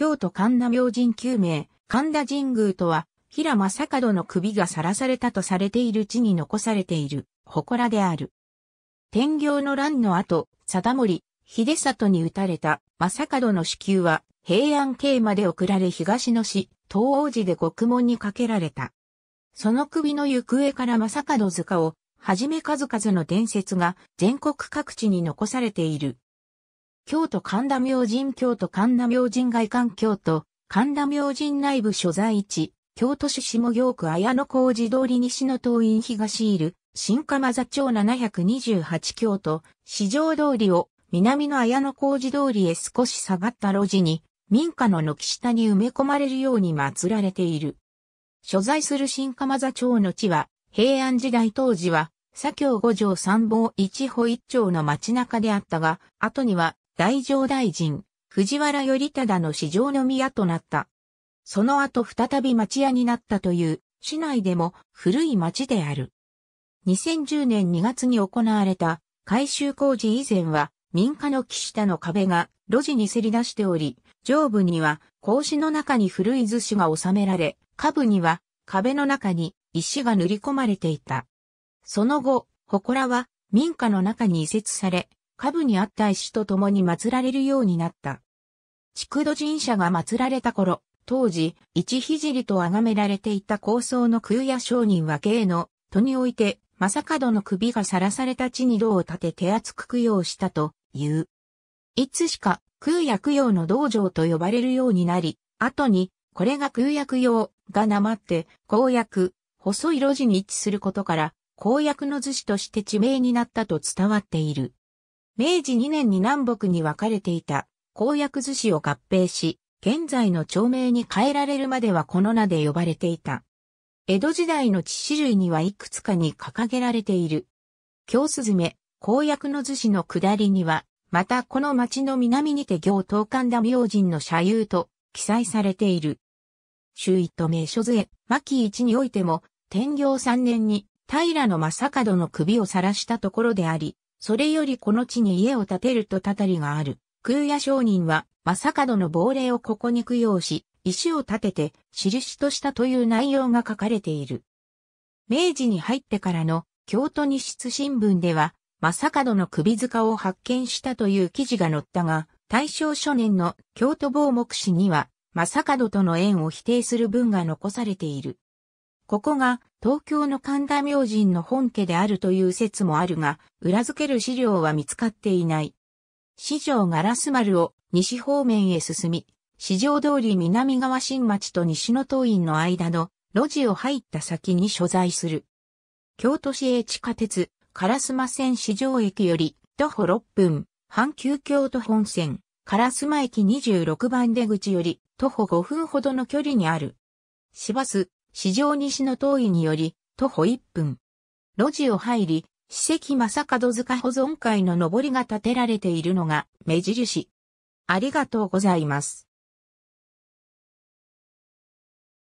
京都神田明神9名、神田神宮とは、平正門の首がさらされたとされている地に残されている、祠である。天行の乱の後、貞森、秀里に撃たれた正門の死球は、平安京まで送られ東の市、東王子で獄門にかけられた。その首の行方から正門塚を、はじめ数々の伝説が全国各地に残されている。京都神田明神京都神田明神外観京都神田明神内部所在地京都市下京区綾野工事通り西の東院東いる新鎌座町728京都市場通りを南の綾野工事通りへ少し下がった路地に民家の軒下に埋め込まれるように祀られている。所在する新鎌座町の地は平安時代当時は左京五条三坊一歩一丁の街中であったが、後には大乗大臣、藤原頼忠の市場の宮となった。その後再び町屋になったという、市内でも古い町である。2010年2月に行われた改修工事以前は民家の木下の壁が路地にせり出しており、上部には格子の中に古い図紙が収められ、下部には壁の中に石が塗り込まれていた。その後、祠は民家の中に移設され、下部にあった石と共に祀られるようになった。筑土神社が祀られた頃、当時、一聖と崇められていた高僧の空也上人は芸の戸において、正門の首がさらされた地に銅を立て手厚く供養したという。いつしか空也供養の道場と呼ばれるようになり、後に、これが空也供養がなまって、公約、細い路地に位置することから、公約の図紙として地名になったと伝わっている。明治2年に南北に分かれていた公約寿司を合併し、現在の町名に変えられるまではこの名で呼ばれていた。江戸時代の致死類にはいくつかに掲げられている。京スズメ、公約の寿司の下りには、またこの町の南にて行東神田明神の社友と記載されている。周囲と名所図へ、牧一においても、天行三年に平の正門の首を晒したところであり、それよりこの地に家を建てるとたたりがある。空也商人は、正門の亡霊をここに供養し、石を建てて、印としたという内容が書かれている。明治に入ってからの京都日出新聞では、正門の首塚を発見したという記事が載ったが、大正初年の京都防目史には、正門との縁を否定する文が残されている。ここが東京の神田明神の本家であるという説もあるが、裏付ける資料は見つかっていない。四条ガラス丸を西方面へ進み、四条通り南側新町と西野東院の間の路地を入った先に所在する。京都市営地下鉄、烏丸線四条駅より徒歩6分、阪急京都本線、烏丸駅26番出口より徒歩5分ほどの距離にある。市バス、市場西の東位により、徒歩1分。路地を入り、史跡正門塚保存会の上りが建てられているのが目印。ありがとうございます。